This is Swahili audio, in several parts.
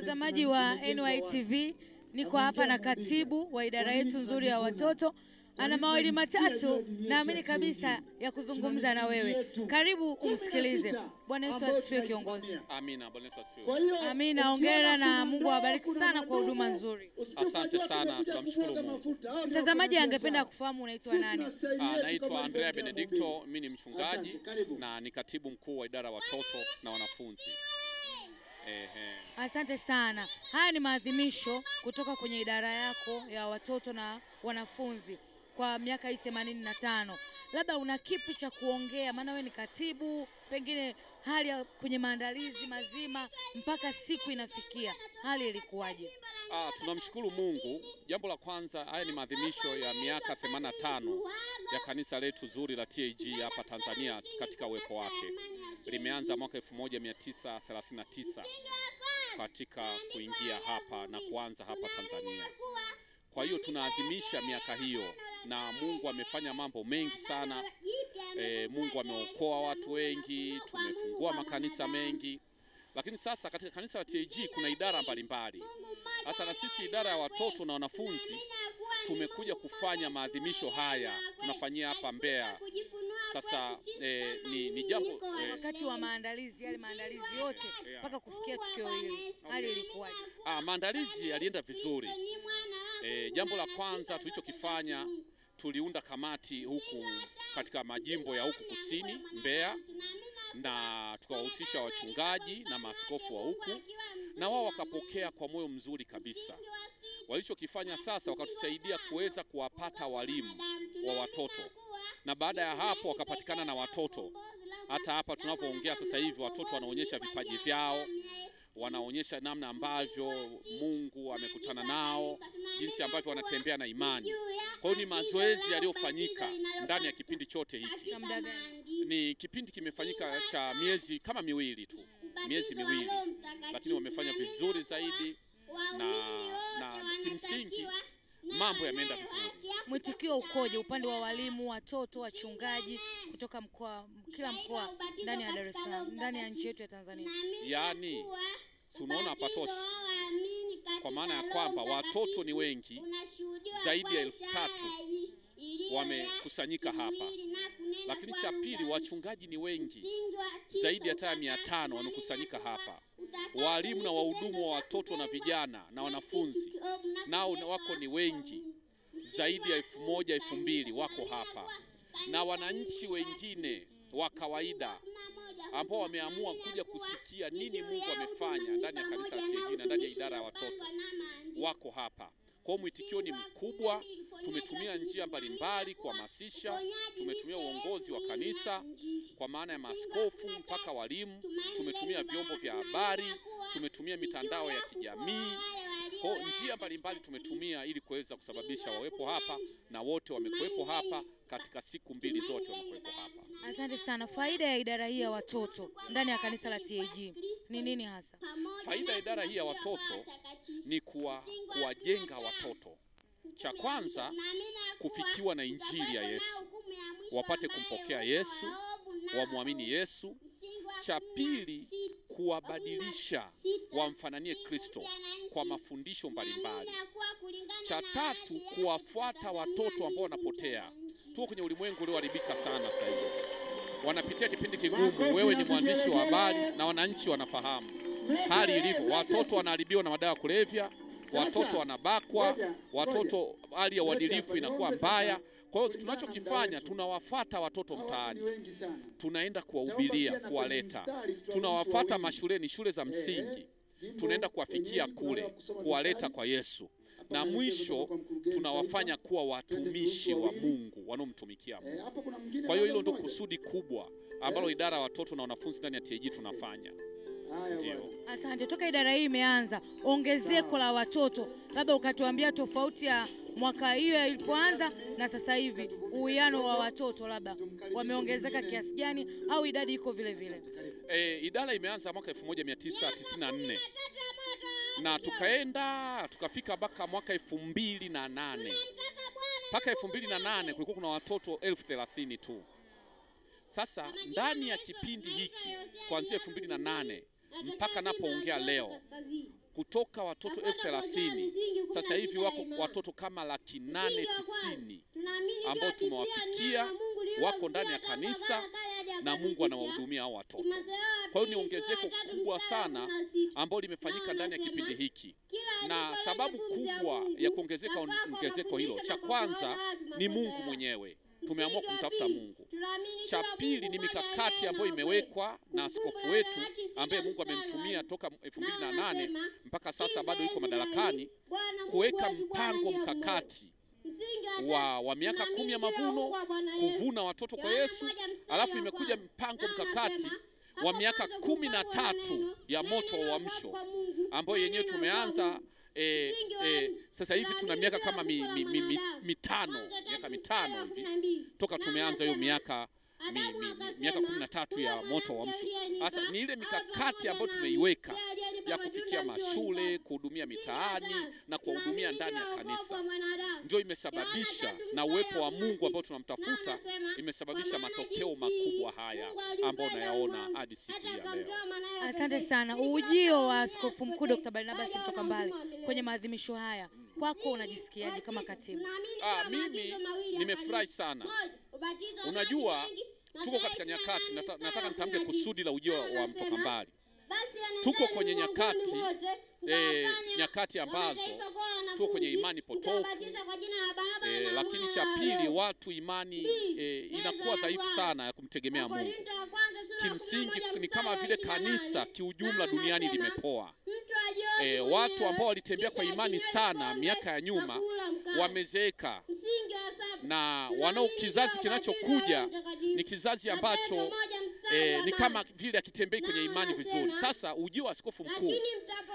Mtazamaji wa NYTV, niko hapa na katibu wa idara yetu nzuri ya watoto. Ana mawili matatu, naamini kabisa ya kuzungumza na wewe. Karibu umsikilize. Bwana Yesu asifiwe, kiongozi. Amina, Bwana Yesu asifiwe. Amina, hongera na Mungu awabariki sana kwa huduma nzuri. Asante sana, tunamshukuru Mungu. Mtazamaji angependa kufahamu unaitwa nani? anaitwa naitwa Andrea Benedicto, mimi ni mchungaji na ni katibu mkuu wa idara ya watoto na wanafunzi. Asante sana. Haya ni maadhimisho kutoka kwenye idara yako ya watoto na wanafunzi kwa miaka hii themanini na tano. Labda una kipi cha kuongea, maana wewe ni katibu, pengine hali ya kwenye maandalizi mazima mpaka siku inafikia, hali ilikuwaje? Ah, tunamshukuru Mungu. Jambo la kwanza, haya ni maadhimisho ya miaka 85 ya kanisa letu zuri la TAG hapa Tanzania katika uwepo wake. Limeanza mwaka 1939 katika kuingia hapa na kuanza hapa Tanzania. Kwa hiyo tunaadhimisha miaka hiyo na Mungu amefanya mambo mengi sana. E, Mungu ameokoa watu wengi, tumefungua makanisa mengi. Lakini sasa katika kanisa la TAG kuna idara mbalimbali. Sasa na sisi idara ya watoto na wanafunzi tumekuja kufanya maadhimisho haya, tunafanyia hapa Mbeya. Sasa eh, ni, ni jambo eh, Wakati wa maandalizi, yale maandalizi yote mpaka yeah, kufikia tukio hili, hali ilikuwaje? ah, maandalizi yalienda vizuri. Eh, jambo la kwanza tulichokifanya tuliunda kamati huku katika majimbo ya huku kusini Mbeya, na tukawahusisha wachungaji na maaskofu wa huku, na wao wakapokea kwa moyo mzuri kabisa. Walichokifanya sasa, wakatusaidia kuweza kuwapata walimu wa watoto, na baada ya hapo wakapatikana na watoto. Hata hapa tunapoongea sasa hivi, watoto wanaonyesha vipaji vyao wanaonyesha namna ambavyo Mungu amekutana nao, jinsi ambavyo wanatembea na imani. Kwa hiyo ni mazoezi yaliyofanyika ndani ya kipindi chote hiki. Ni kipindi kimefanyika cha miezi kama miwili tu, miezi miwili, lakini wamefanya vizuri zaidi na, na kimsingi mambo yameenda vizuri. Mwitikio ukoje upande wa walimu, watoto, wachungaji kutoka mkoa, kila mkoa ndani ya Dar es Salaam, ndani ya nchi yetu ya Tanzania? Yaani si unaona hapatoshi, kwa maana ya kwamba watoto ni wengi zaidi ya elfu tatu wamekusanyika hapa, lakini cha pili, wachungaji ni wengi zaidi ya hata mia tano wamekusanyika hapa. Walimu na wahudumu wa watoto na vijana na wanafunzi nao wako ni wengi zaidi ya elfu moja elfu mbili wako hapa, na wananchi wengine wa kawaida ambao wameamua kuja kusikia nini Mungu amefanya ndani ya kanisa la TAG na ndani ya idara ya watoto wako hapa. Kwa hiyo mwitikio ni mkubwa. Tumetumia njia mbalimbali kuhamasisha, tumetumia uongozi wa kanisa kwa maana ya maaskofu mpaka walimu, tumetumia vyombo vya habari, tumetumia mitandao ya kijamii. Kwa njia mbalimbali tumetumia ili kuweza kusababisha wawepo hapa, na wote wamekuwepo hapa katika siku mbili zote wamekuwepo hapa. Asante sana. Faida ya idara hii ya watoto ndani ya kanisa la TAG ni nini hasa? Faida ya idara hii ya watoto ni kuwa, kuwajenga watoto. Cha kwanza kufikiwa na injili ya Yesu, wapate kumpokea Yesu, wamwamini Yesu. Cha pili kuwabadilisha wamfananie Kristo kwa mafundisho mbalimbali. Cha tatu kuwafuata watoto ambao wanapotea. Tuko kwenye ulimwengu ulioharibika sana sasa hivi, wanapitia kipindi kigumu. Wewe ni mwandishi wa habari na wananchi wanafahamu hali ilivyo. Watoto wanaharibiwa na madawa ya kulevya, watoto wanabakwa, watoto, hali ya uadilifu inakuwa mbaya. Kwa hiyo tunachokifanya tunawafata watoto mtaani, tunaenda kuwahubiria, kuwaleta, tunawafata mashuleni, shule za msingi, tunaenda kuwafikia kule, kuwaleta kwa Yesu, na mwisho tunawafanya kuwa watumishi wa Mungu wanaomtumikia Mungu. Kwa hiyo hilo ndio kusudi kubwa ambalo idara ya watoto na wanafunzi ndani ya TAG tunafanya. Ndio. Asante. Toka idara hii imeanza, ongezeko la watoto, labda ukatuambia tofauti ya mwaka hiyo ilipoanza na sasa hivi, uwiano wa watoto labda wameongezeka kiasi gani au idadi iko vile vile? E, idara imeanza mwaka 1994 na tukaenda tukafika mpaka mwaka elfu mbili na nane. Mpaka elfu mbili na nane kulikuwa kuna watoto elfu thelathini tu. Sasa ndani ya kipindi hiki kuanzia elfu mbili na nane mpaka napoongea leo kutoka watoto elfu thelathini sasa hivi wako watoto kama laki nane tisini ambao tumewafikia wako ndani ya kanisa na Mungu anawahudumia hao watoto. Kwa hiyo ni ongezeko kubwa sana ambalo limefanyika ndani ya kipindi hiki, na sababu kubwa ya kuongezeka ongezeko hilo, cha kwanza ni Mungu mwenyewe, tumeamua kumtafuta Mungu. Cha pili ni mikakati ambayo imewekwa na askofu wetu ambaye Mungu amemtumia toka 2008 mpaka sasa bado yuko madarakani, kuweka mpango mkakati wa, wa miaka kumi ya mavuno kuvuna watoto kwa Yesu, alafu imekuja mpango mkakati wa miaka kumi na tatu ya moto wa uamsho ambayo yenyewe tumeanza e, e, sasa hivi tuna miaka kama mi, mi, mi, mi, mitano miaka mitano hivi. toka tumeanza hiyo miaka mi, mi, mi, miaka kumi na tatu ya moto wa Msu. Sasa ni ile mikakati ambayo tumeiweka ya kufikia mashule, kuhudumia mitaani na kuwahudumia ndani ya kanisa, ndio imesababisha na uwepo wa Mungu ambao tunamtafuta, imesababisha matokeo makubwa haya ambayo unayaona hadi siku ya leo. Asante sana. Ujio wa Askofu Mkuu Dr. Barnabas mtoka mbali kwenye maadhimisho haya, kwako unajisikiaje kama katibu? Ah, mimi nimefurahi sana. Unajua, tuko katika nyakati, nataka nitamke kusudi la ujio wa mtoka mbali. Tuko kwenye nyakati eh, nyakati ambazo tuko kwenye imani potofu. Eh, lakini cha pili watu imani eh, inakuwa dhaifu sana ya kumtegemea Mungu. Kimsingi ni kama vile kanisa kiujumla duniani limepoa. E, watu ambao walitembea kwa imani sana miaka ya nyuma wamezeeka na wanao kizazi kinachokuja ni kizazi ambacho e, ni kama vile akitembei kwenye imani vizuri. Sasa ujio wa askofu mkuu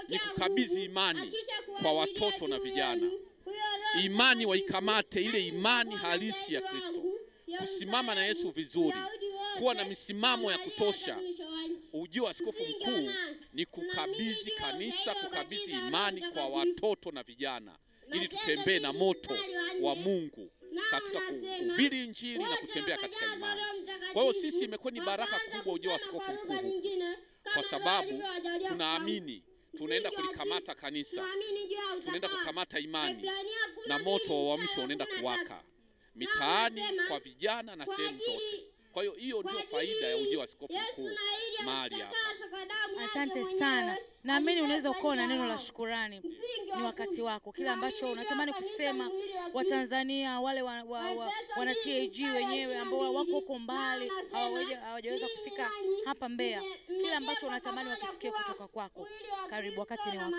ni kukabidhi imani kwa watoto na vijana, imani waikamate ile imani halisi ya Kristo, kusimama na Yesu vizuri, kuwa na misimamo ya kutosha. Ujio wa askofu mkuu ni kukabidhi kanisa, kukabidhi imani kwa watoto na vijana, ili tutembee na moto wa Mungu katika kuhubiri Injili na kutembea katika imani. Kwa hiyo sisi imekuwa ni baraka kubwa ujio wa askofu mkuu. kwa sababu tunaamini tunaenda kulikamata kanisa, tunaenda kukamata imani. na moto wa uamsho unaenda kuwaka. Mitaani kwa vijana na sehemu zote. Kwa hiyo hiyo ndio faida ya ujio wa askofu mkuu mahali hapa. Asante sana. Naamini unaweza ukawa na neno la shukurani. Ni wakati wako, kila ambacho unatamani kusema Watanzania wale wa, wa, wa, wana TAG wenyewe ambao wako huko mbali hawajaweza kufika hapa Mbeya, kila ambacho unatamani wakisikia kutoka kwako. Karibu, wakati ni wako.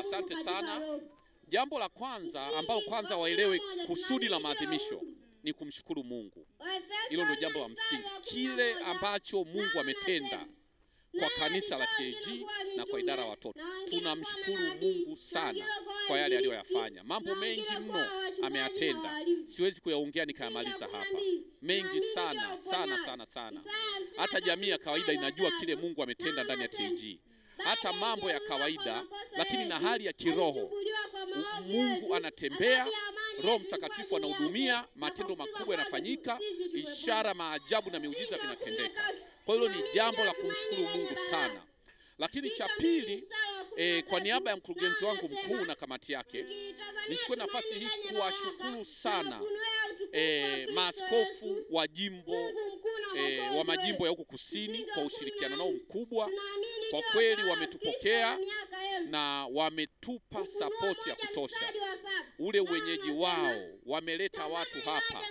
Asante sana. Jambo la kwanza ambao kwanza waelewe kusudi la maadhimisho ni kumshukuru Mungu. Hilo ndio jambo la msingi, kile ambacho Mungu ametenda kwa kanisa la TAG na kwa idara ya watoto. Tunamshukuru Mungu sana kwa yale aliyoyafanya. Mambo mengi mno ameyatenda, siwezi kuyaongea nikayamaliza hapa. Mengi sana sana sana sana, hata jamii ya kawaida inajua kile Mungu ametenda ndani ya TAG, hata mambo ya kawaida, lakini na hali ya kiroho. Mungu anatembea, Roho Mtakatifu anahudumia, matendo makubwa yanafanyika, ishara, maajabu na miujiza vinatendeka. Kwa hilo ni jambo la kumshukuru Mungu sana. Lakini cha pili, eh, kwa niaba ya mkurugenzi wangu mkuu na kamati yake, nichukue nafasi hii kuwashukuru sana eh, maaskofu wa jimbo eh, wa majimbo ya huku kusini kwa ushirikiano nao mkubwa. Kwa kweli wametupokea na wametupa sapoti ya kutosha. Ule wenyeji wao, wameleta watu hapa,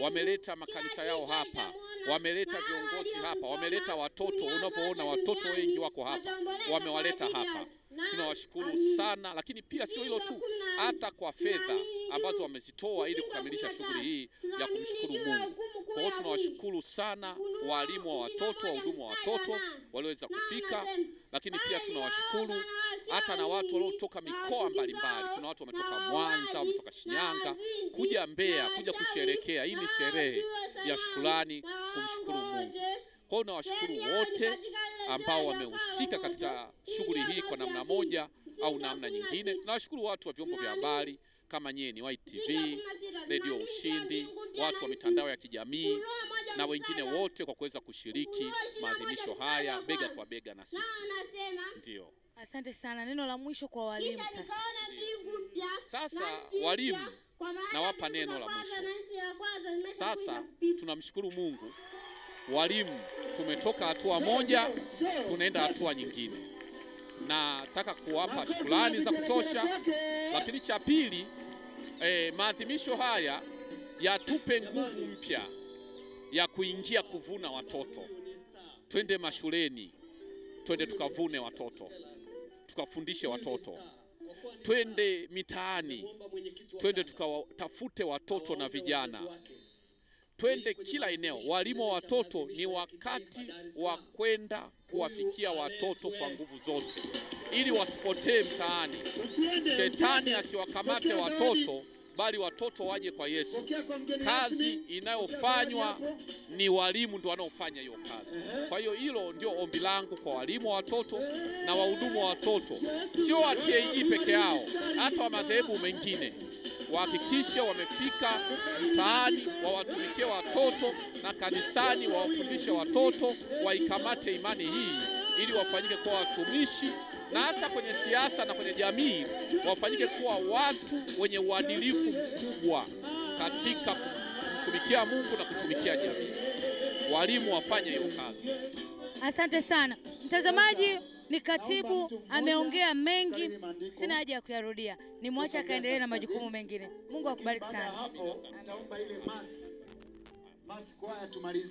wameleta makanisa yao hapa, wameleta viongozi hapa, wameleta watoto. Unavyoona watoto wengi wako hapa, wamewaleta hapa. Tunawashukuru sana, lakini pia sio hilo tu, hata kwa fedha ambazo wamezitoa ili kukamilisha shughuli hii ya kumshukuru Mungu. Kwa hiyo tunawashukuru sana walimu wa watoto, wahudumu wa watoto walioweza kufika, lakini pia tunawashukuru hata na watu waliotoka mikoa mbalimbali. Kuna watu wametoka Mwanza, wametoka Shinyanga kuja Mbeya kuja kusherekea. Hii ni sherehe ya shukrani, kumshukuru Mungu. Kwa hiyo nawashukuru wote ambao wamehusika katika shughuli hii kwa namna moja au namna nyingine. Tunawashukuru watu wa vyombo vya habari kama nyie ni YTV, Radio Ushindi, watu wa mitandao ya kijamii, na wengine wote kwa kuweza kushiriki maadhimisho haya bega kwa bega na sisi. Ndio. Asante sana. Neno la mwisho kwa walimu sasa. Sasa walimu, nawapa neno la mwisho. Sasa tunamshukuru Mungu, walimu tumetoka hatua moja tunaenda hatua nyingine. Nataka kuwapa shukrani za kutosha, lakini cha pili eh, maadhimisho haya yatupe nguvu mpya ya kuingia kuvuna watoto. Twende mashuleni, twende tukavune watoto, tukafundishe watoto, twende mitaani, twende tukawatafute watoto na vijana, twende kila eneo. Walimu wa watoto, ni wakati wa kwenda kuwafikia watoto kwa nguvu zote, ili wasipotee mtaani, shetani asiwakamate watoto, bali watoto waje kwa Yesu. Kazi inayofanywa ni walimu ndio wanaofanya hiyo kazi. Kwa hiyo hilo ndio ombi langu kwa walimu wa watoto na wahudumu wa watoto, sio wa TAG peke yao, hata wa madhehebu mengine. Wahakikishe wamefika mtaani, wawatumikie watoto na kanisani, wawafundishe watoto, waikamate imani hii ili wafanyike kwa watumishi na hata kwenye siasa na kwenye jamii wafanyike kuwa watu wenye uadilifu mkubwa katika kumtumikia Mungu na kutumikia jamii. Walimu wafanye hiyo kazi. Asante sana mtazamaji. Ni katibu ameongea mengi, sina haja ya kuyarudia, nimwache akaendelee na majukumu mengine. Mungu akubariki sana. hapo, nitaomba ile mas mas kwaya tumalize.